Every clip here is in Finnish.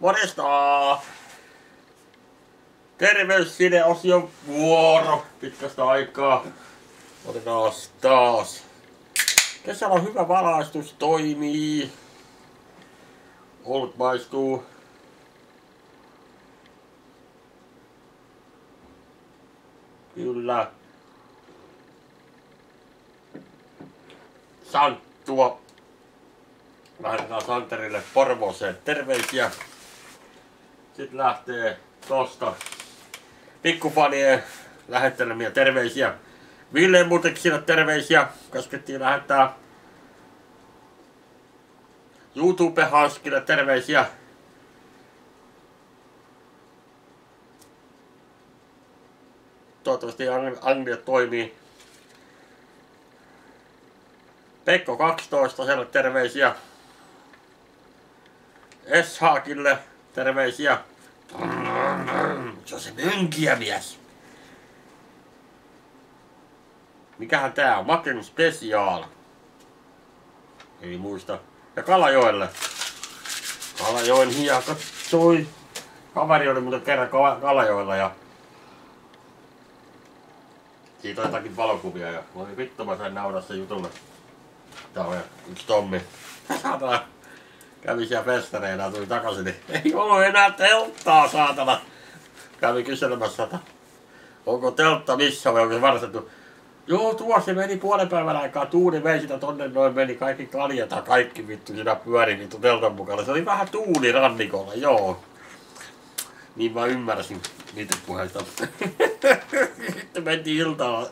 Morjesta! Terveys sinne osion vuoro pitkästä aikaa. Otetaan taas. Kesällä on hyvä valaistus, toimii. Olut maistuu. Kyllä. Santtua. Lähdetään Santerille Porvooseen terveisiä. Sitten lähtee tosta pikkufanien lähettelemiä terveisiä. Ville Muteksille terveisiä. Käskettiin lähettää YouTube-hanskille terveisiä. Toivottavasti Anglia toimii. Pekko 12, siellä terveisiä. Eshaakille terveisiä. Se on se mönkiä mies. Mikähän tää on? Macken Special. Ei muista. Ja Kalajoelle. Kalajoen hiaka toi. Kaveri oli muuten kerran Kalajoella ja siitä on jotakin valokuvia ja voi vittu mä sain nauraa jutulle. Tää on yksi Tommi. Kävi siellä festareina ja tuli takaisin, niin ei ollut enää telttaa saatana. Kävi kyselemässä, että onko teltta missä vai onko se varstettu. Joo, tuossa meni puolen päivän aikaa, tuuli vei sitä tonne noin, meni kaikki kaljata, kaikki vittu siinä pyöri vittu teltan mukana. Se oli vähän tuuli rannikolla, joo. Niin mä ymmärsin niitä puheita. Sitten mentiin iltaa,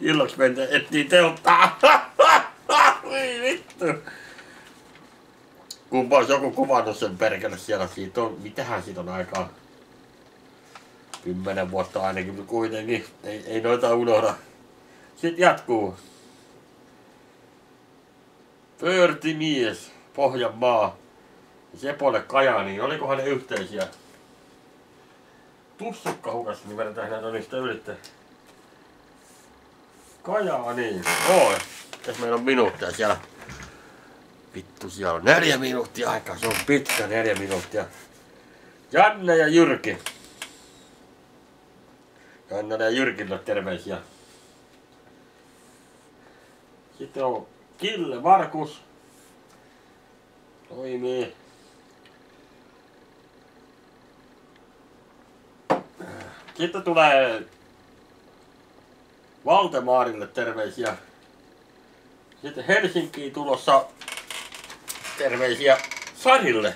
illaksi mentiin, ettiin telttaa. vittu. Kumpa olisi joku kuvannut sen perkele siellä. Siitä on, mitähän siitä on aikaa? Kymmenen vuotta ainakin, mutta kuitenkin. Ei, ei noita unohda. Sitten jatkuu. Pörtimies, Pohjanmaa. Sepolle Kajaani. Olikohan ne yhteisiä? Tussukka hukas, niin vedetään näitä niistä ylitte. Kajaani. Oi. Tässä meillä on minuuttia siellä. Vittu, siellä on neljä minuuttia aikaa. Se on pitkä neljä minuuttia. Janne ja Jyrki. Janne ja Jyrkille terveisiä. Sitten on Kille Markus. Toimii. Sitten tulee Valtemaarille terveisiä. Sitten Helsinkiin tulossa terveisiä Sarille.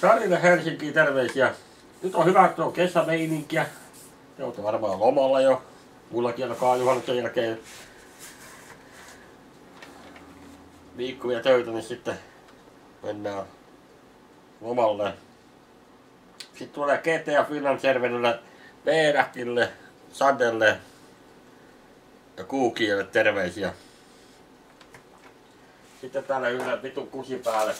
Sarille Helsinkiin terveisiä. Nyt on hyvä, että on kesämeininkiä. Te olette varmaan lomalla jo. Mullakin alkaa juhannuksen jälkeen viikkoja töitä, niin sitten mennään lomalle. Sitten tulee GTA Finland serverille, Veeräkille, Sadelle ja Kuukielle terveisiä. Sitten täällä yhden vitun kusi päälle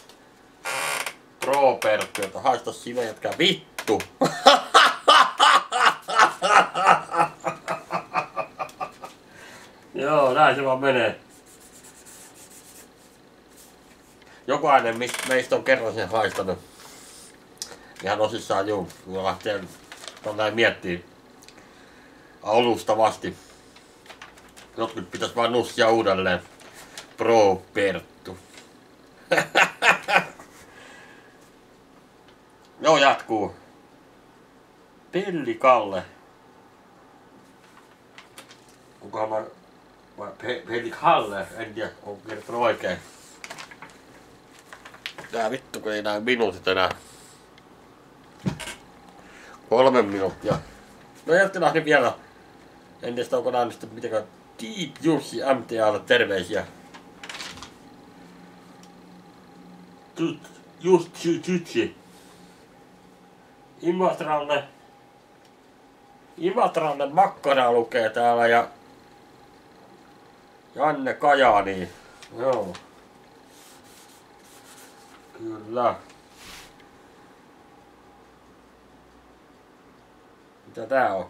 Robert, jota haista sinä jätkä vittu. Joo, näin se vaan menee. Jokainen meistä on kerran sen haistanut. Ihan osissaan juu, kun lähtee näin miettii alustavasti. Jotkut pitäis vaan nussia uudelleen. Pro Perttu. Joo, jatkuu. Pelli Kalle. Onkohan mä... Vai Pelli Kalle? En tiedä, on kertonut oikein. Tää vittu kun ei näy minuutit enää. Kolme minuuttia. No jatketaan vielä. En tiedä onko nähnyt sitten mitenkään Deep Jussi MTAlle terveisiä. Just Jutsi. Imatralle. Imatralle makkara lukee täällä ja Janne Kajani. Joo. Kyllä. Mitä tää on?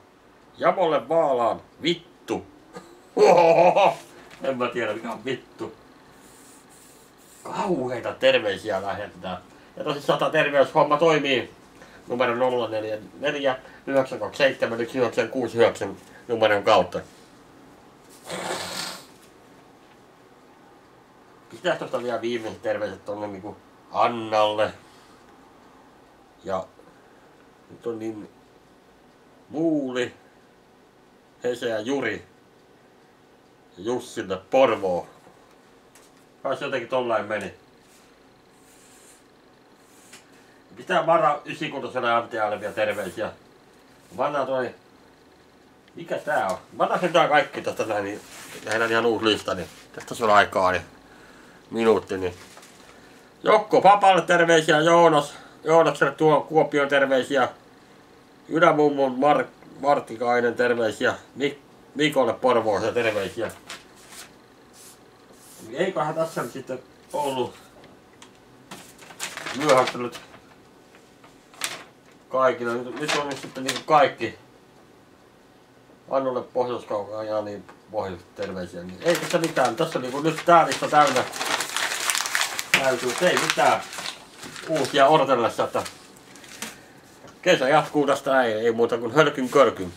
Jamolle Vaalaan. Vittu. En mä tiedä mikä on vittu. Kauheita terveisiä lähetetään. Ja tosissaan terveyshomma toimii numero 044 927 1969 numeron kautta. Pitäis tosta vielä viimeiset terveiset tonne niinku Annalle. Ja nyt on niin Muuli, Hese ja Juri. Jussille Porvoo. Kai jotenkin tollain meni. Pitää Mara 96 Antialle vielä terveisiä. Vanha toi... Mikä tää on? Vanha sen tää kaikki tästä näin, niin tehdään ihan uusi lista, niin tästä on aikaa, niin minuutti, niin Jokko Papalle terveisiä, Joonas, Joonakselle tuo Kuopion terveisiä, Ylämummon Mar- Martikainen terveisiä, Mik- Mikolle Porvooseen terveisiä. Eiköhän tässä nyt sitten ollut myöhästelyt kaikille. Nyt, nyt on nyt sitten niin kaikki. Annulle pohjois ja niin pohjois terveisiä. Niin ei tässä mitään. Tässä on niin nyt tää lista täynnä. Täytyy, ei mitään uusia odotellessa, että kesä jatkuu tästä ei, ei muuta kuin hölkyn körkyn.